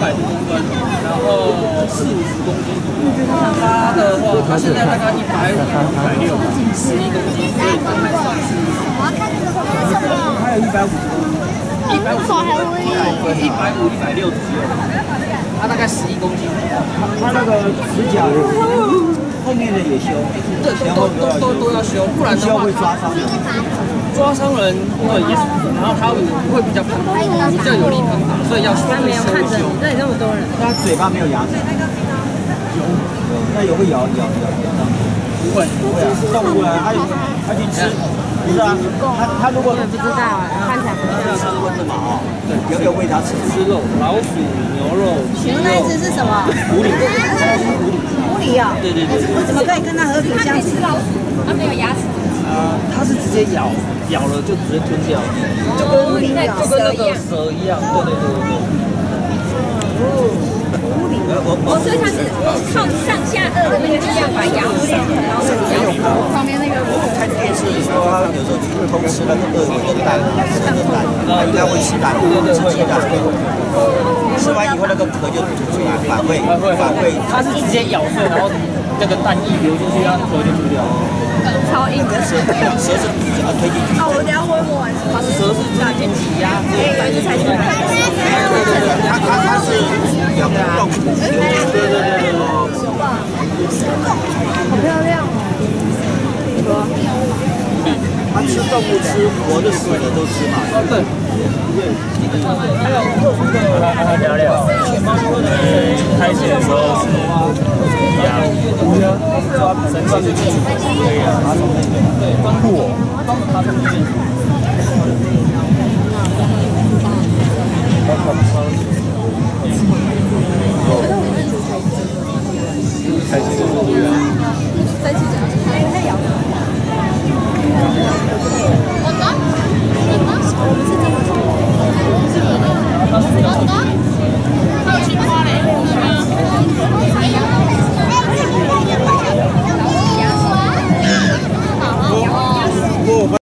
百多公分，然后四五十公斤左右。那他的话，他现在大概一百五、一百六，十一公斤，所以他还算是。还有一百五十公斤，一百五十公斤，一百五、一百六左右。他大概十一公斤，他那个指甲。后面的也修，对，都都都都要修，不然的话会抓伤人。抓伤人对也是，然后他会比较喷，比较有力喷打，所以要修没有看着你，这里那么多人。他嘴巴没有牙齿。有，那有会咬咬咬咬到？不会，不会啊，动物啊，它它去吃，不是啊，它它如果不知道啊，看起来不像。吃蚊子嘛，对，有有喂它吃吃肉，老鼠、牛肉。请问那只是什么？狐狸。对对对。我怎么可以跟它和平相处？它没有牙齿。啊，它是直接咬。咬了就直接吞掉，就跟就跟那个蛇一样，对对对对对。哦，我所以它是靠上下颚的那个力量把牙齿然后咬住旁边那个。我们看电视说，有时候去日空吃那个鳄鱼的蛋，吃那个蛋，它应该会吃蛋，吃鸡蛋。吃完以后那个壳就吐出来，反胃，反胃。它是直接咬碎，然后那个蛋液流进去，它壳就吐掉。超硬的蛇，蛇是要推进去。哦，我等下会摸。它是蛇是下去挤压，对对对，才去看。它它它是咬不动。对对对对。好漂亮哦。它吃动物，吃活的、死的都吃嘛。哦，对。还有还有聊聊。开始的时候。呀，抓神抓就进去可以啊，对，酷哦。